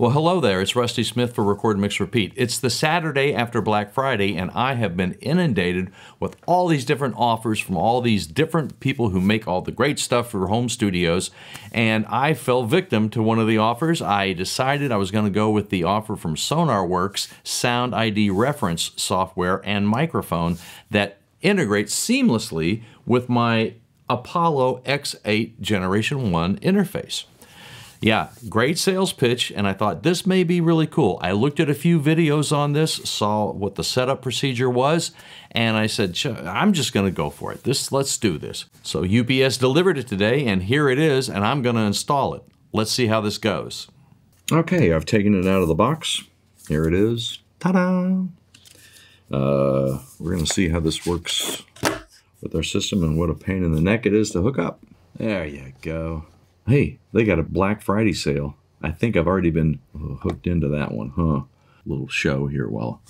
Well, hello there. It's Rusty Smith for Record Mix Repeat. It's the Saturday after Black Friday, and I have been inundated with all these different offers from all these different people who make all the great stuff for home studios. And I fell victim to one of the offers. I decided I was going to go with the offer from SonarWorks Sound ID reference software and microphone that integrates seamlessly with my Apollo X8 Generation 1 interface. Yeah, great sales pitch, and I thought this may be really cool. I looked at a few videos on this, saw what the setup procedure was, and I said, I'm just going to go for it. This, let's do this. So UPS delivered it today, and here it is, and I'm going to install it. Let's see how this goes. Okay, I've taken it out of the box. Here it is. Ta-da! Uh, we're going to see how this works with our system and what a pain in the neck it is to hook up. There you go. Hey, they got a Black Friday sale. I think I've already been hooked into that one, huh? Little show here while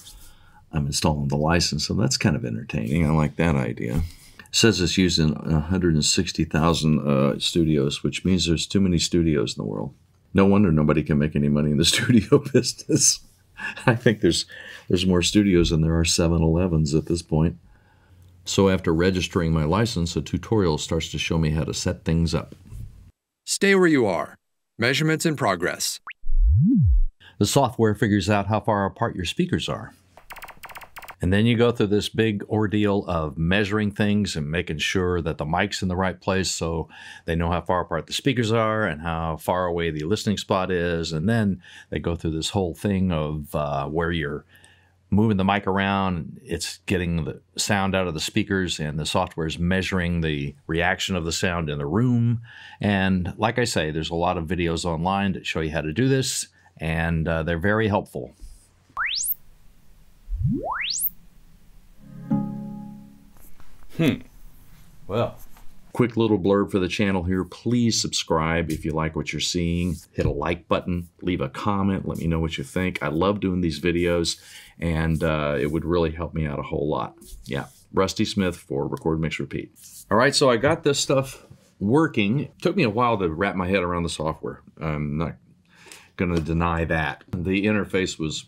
I'm installing the license, so that's kind of entertaining. I like that idea. It says it's used in 160,000 uh, studios, which means there's too many studios in the world. No wonder nobody can make any money in the studio business. I think there's there's more studios than there are 7-Elevens at this point. So after registering my license, a tutorial starts to show me how to set things up. Stay where you are. Measurements in progress. The software figures out how far apart your speakers are. And then you go through this big ordeal of measuring things and making sure that the mic's in the right place so they know how far apart the speakers are and how far away the listening spot is. And then they go through this whole thing of uh, where you're moving the mic around, it's getting the sound out of the speakers, and the software is measuring the reaction of the sound in the room. And like I say, there's a lot of videos online that show you how to do this, and uh, they're very helpful. Hmm. Well, quick little blurb for the channel here. Please subscribe if you like what you're seeing. Hit a like button, leave a comment, let me know what you think. I love doing these videos and uh, it would really help me out a whole lot. Yeah, Rusty Smith for Record Mix Repeat. All right, so I got this stuff working. It took me a while to wrap my head around the software. I'm not going to deny that. The interface was,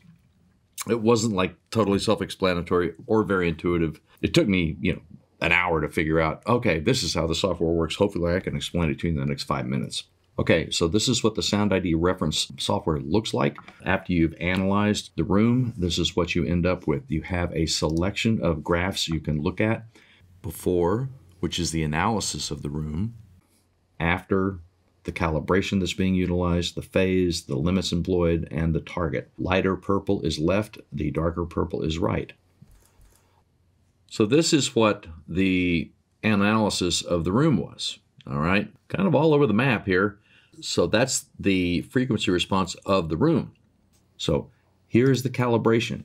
it wasn't like totally self-explanatory or very intuitive. It took me, you know, an hour to figure out, okay, this is how the software works. Hopefully I can explain it to you in the next five minutes. Okay, so this is what the Sound ID reference software looks like. After you've analyzed the room, this is what you end up with. You have a selection of graphs you can look at before, which is the analysis of the room, after the calibration that's being utilized, the phase, the limits employed, and the target. Lighter purple is left, the darker purple is right. So this is what the analysis of the room was. All right, kind of all over the map here. So that's the frequency response of the room. So here's the calibration.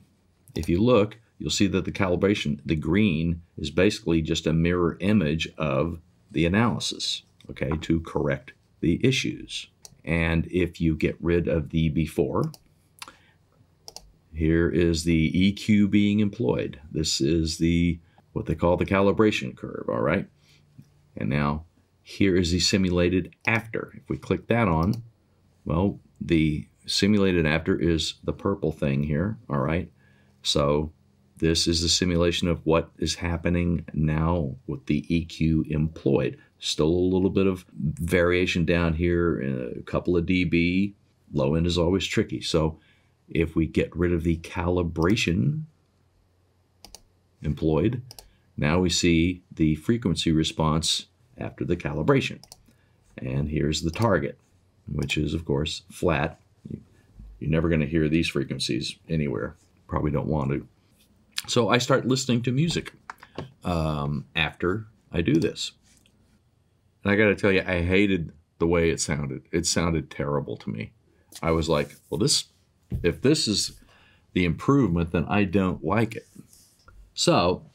If you look, you'll see that the calibration, the green, is basically just a mirror image of the analysis, okay, to correct the issues. And if you get rid of the before, here is the EQ being employed. This is the what they call the calibration curve, all right? And now here is the simulated after. If we click that on, well, the simulated after is the purple thing here, all right? So this is the simulation of what is happening now with the EQ employed. Still a little bit of variation down here, a couple of dB. Low end is always tricky. So if we get rid of the calibration employed, now we see the frequency response after the calibration. And here's the target, which is, of course, flat. You're never going to hear these frequencies anywhere. Probably don't want to. So I start listening to music um, after I do this. And I got to tell you, I hated the way it sounded. It sounded terrible to me. I was like, well, this, if this is the improvement, then I don't like it. So,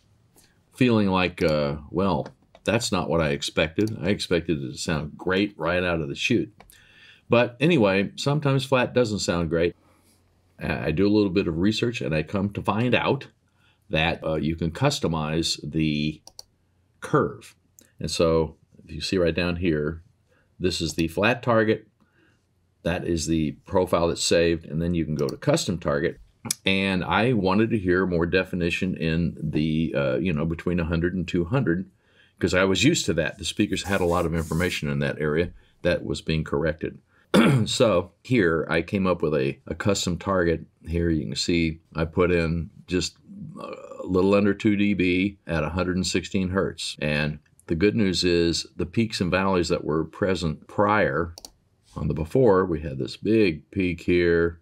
feeling like, uh, well, that's not what I expected. I expected it to sound great right out of the chute. But anyway, sometimes flat doesn't sound great. I do a little bit of research and I come to find out that uh, you can customize the curve. And so if you see right down here, this is the flat target that is the profile that's saved, and then you can go to custom target. And I wanted to hear more definition in the, uh, you know, between 100 and 200 because I was used to that. The speakers had a lot of information in that area that was being corrected. so here I came up with a, a custom target. Here you can see I put in just a little under 2 dB at 116 hertz. And the good news is the peaks and valleys that were present prior on the before, we had this big peak here,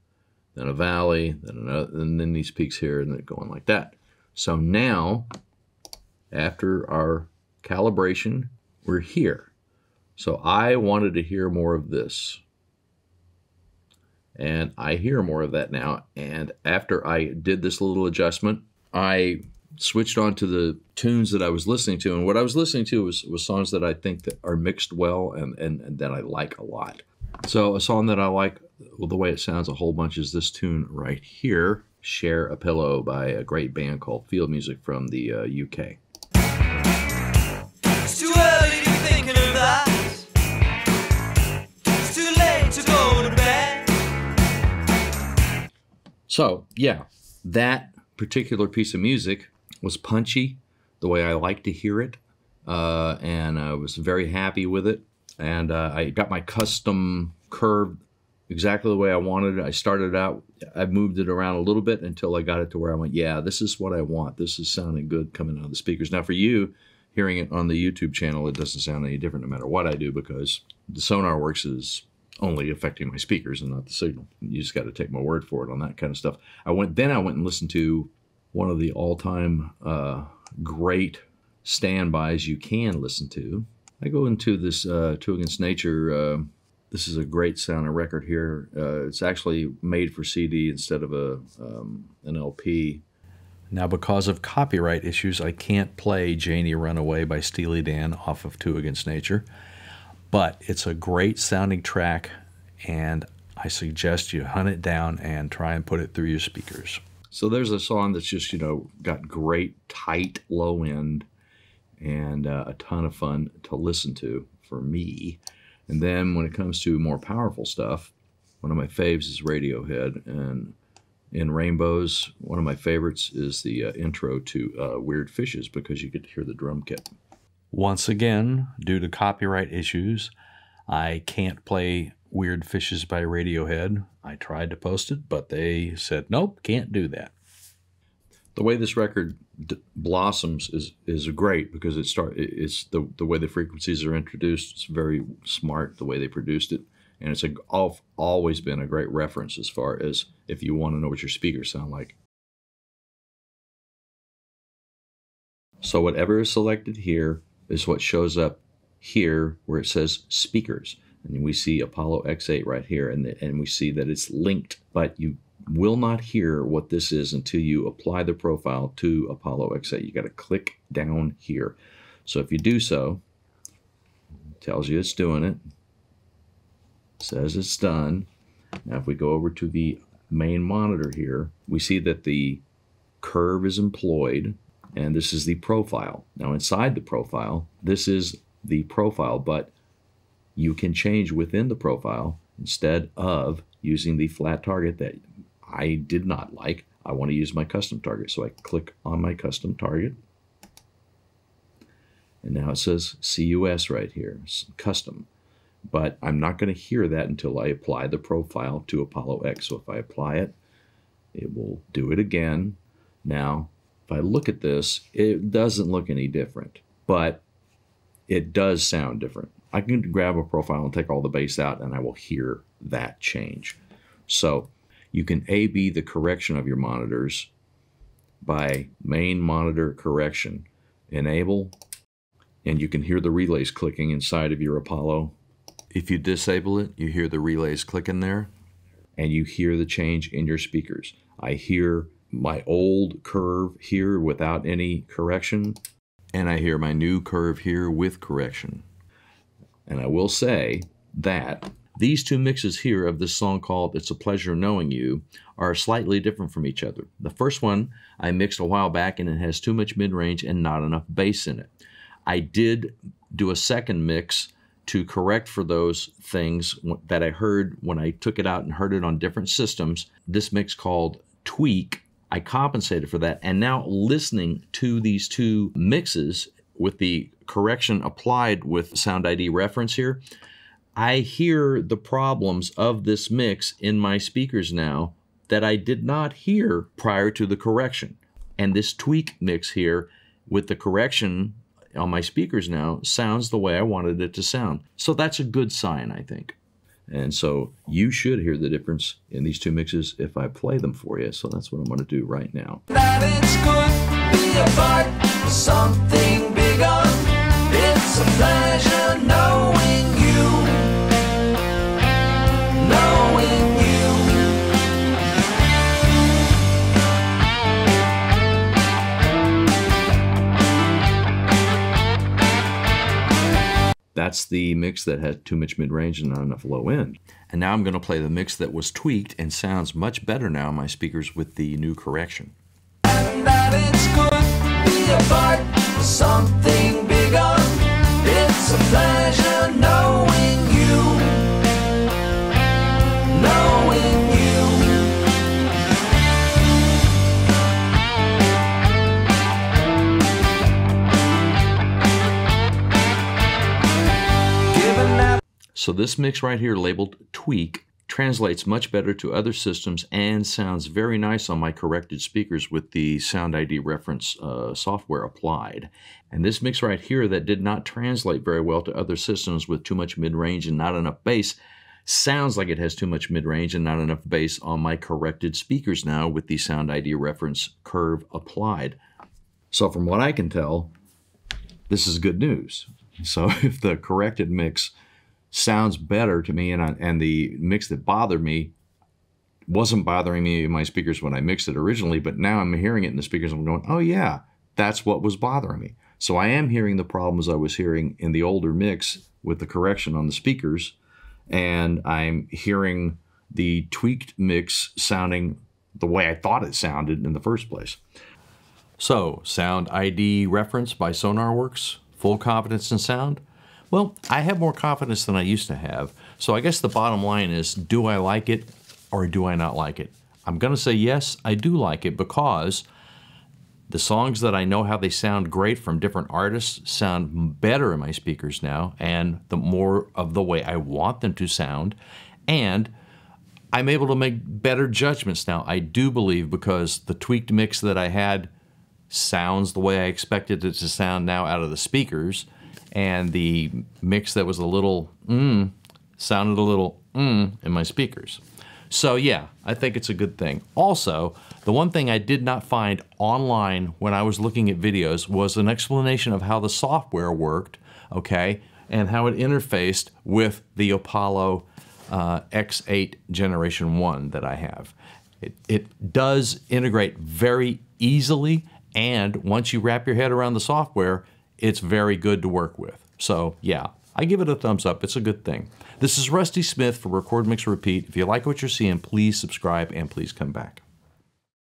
then a valley, then another, and then these peaks here, and then going like that. So now, after our calibration, we're here. So I wanted to hear more of this. And I hear more of that now. And after I did this little adjustment, I switched on to the tunes that I was listening to. And what I was listening to was, was songs that I think that are mixed well and, and, and that I like a lot. So a song that I like, well, the way it sounds a whole bunch is this tune right here, Share a Pillow by a great band called Field Music from the uh, UK. So, yeah, that particular piece of music was punchy, the way I like to hear it, uh, and I was very happy with it. And uh, I got my custom curve exactly the way I wanted it. I started out, I moved it around a little bit until I got it to where I went, yeah, this is what I want. This is sounding good coming out of the speakers. Now, for you, hearing it on the YouTube channel, it doesn't sound any different no matter what I do because the Sonarworks is only affecting my speakers and not the signal. You just got to take my word for it on that kind of stuff. I went then I went and listened to one of the all-time uh, great standbys you can listen to. I go into this uh, Two Against Nature. Uh, this is a great sounding record here. Uh, it's actually made for CD instead of a um, an LP. Now, because of copyright issues, I can't play Janie Runaway by Steely Dan off of Two Against Nature but it's a great sounding track and I suggest you hunt it down and try and put it through your speakers. So there's a song that's just, you know, got great tight low end and uh, a ton of fun to listen to for me. And then when it comes to more powerful stuff, one of my faves is Radiohead. And in Rainbows, one of my favorites is the uh, intro to uh, Weird Fishes because you get to hear the drum kit. Once again, due to copyright issues, I can't play Weird Fishes by Radiohead. I tried to post it, but they said, nope, can't do that. The way this record d- blossoms is is great because it start it's the the way the frequencies are introduced. It's very smart the way they produced it, and it's a, always been a great reference as far as if you want to know what your speakers sound like. So whatever is selected here is what shows up here where it says speakers. And we see Apollo X8 right here, and, the, and we see that it's linked, but you will not hear what this is until you apply the profile to Apollo X8. You got to click down here. So if you do so, tells you it's doing it, says it's done. Now if we go over to the main monitor here, we see that the curve is employed and this is the profile. Now inside the profile, this is the profile, but you can change within the profile instead of using the flat target that I did not like. I want to use my custom target. So I click on my custom target. And now it says CUS right here, custom. But I'm not going to hear that until I apply the profile to Apollo X. So if I apply it, it will do it again. Now if I look at this, it doesn't look any different, but it does sound different. I can grab a profile and take all the bass out and I will hear that change. So you can A-B the correction of your monitors by main monitor correction. Enable, and you can hear the relays clicking inside of your Apollo. If you disable it, you hear the relays clicking there. And you hear the change in your speakers. I hear my old curve here without any correction, and I hear my new curve here with correction. And I will say that these two mixes here of this song called It's a Pleasure Knowing You are slightly different from each other. The first one I mixed a while back and it has too much mid range and not enough bass in it. I did do a second mix to correct for those things that I heard when I took it out and heard it on different systems. This mix called Tweak, I compensated for that. And now listening to these two mixes with the correction applied with Sound ID reference here, I hear the problems of this mix in my speakers now that I did not hear prior to the correction. And this tweak mix here with the correction on my speakers now sounds the way I wanted it to sound. So that's a good sign, I think. And so you should hear the difference in these two mixes if I play them for you. So that's what I'm going to do right now. That's the mix that had too much mid-range and not enough low end. And now I'm going to play the mix that was tweaked and sounds much better now on my speakers with the new correction. It's a pleasure knowing you, knowing So this mix right here labeled tweak translates much better to other systems and sounds very nice on my corrected speakers with the Sound ID reference uh, software applied. And this mix right here that did not translate very well to other systems with too much mid-range and not enough bass sounds like it has too much mid-range and not enough bass on my corrected speakers now with the Sound ID reference curve applied. So from what I can tell, this is good news. So if the corrected mix sounds better to me, and I, and the mix that bothered me wasn't bothering me in my speakers when I mixed it originally, but now I'm hearing it in the speakers. I'm going, oh yeah, that's what was bothering me. So I am hearing the problems I was hearing in the older mix with the correction on the speakers, and I'm hearing the tweaked mix sounding the way I thought it sounded in the first place. So, Sound ID reference by SonarWorks, full confidence in sound. Well, I have more confidence than I used to have. So I guess the bottom line is do I like it or do I not like it? I'm going to say yes, I do like it because the songs that I know how they sound great from different artists sound better in my speakers now and the more of the way I want them to sound. And I'm able to make better judgments now. I do believe because the tweaked mix that I had sounds the way I expected it to sound now out of the speakers and the mix that was a little mm sounded a little mm in my speakers. So yeah, I think it's a good thing. Also, the one thing I did not find online when I was looking at videos was an explanation of how the software worked, okay, and how it interfaced with the Apollo uh, X8 Generation 1 that I have. It, it does integrate very easily, and once you wrap your head around the software, it's very good to work with. So yeah, I give it a thumbs up. It's a good thing. This is Rusty Smith for Record Mix Repeat. If you like what you're seeing, please subscribe and please come back.